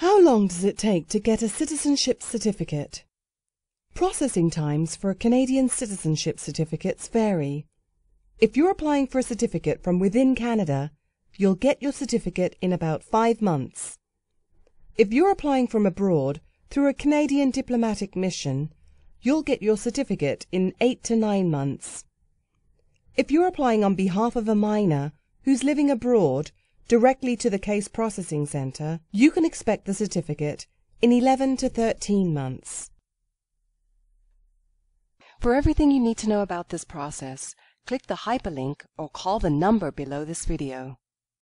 How long does it take to get a citizenship certificate? Processing times for Canadian citizenship certificates vary. If you're applying for a certificate from within Canada, you'll get your certificate in about five months. If you're applying from abroad through a Canadian diplomatic mission, you'll get your certificate in eight to nine months. If you're applying on behalf of a minor who's living abroad directly to the case processing centre, you can expect the certificate in 11 to 13 months. For everything you need to know about this process, click the hyperlink or call the number below this video.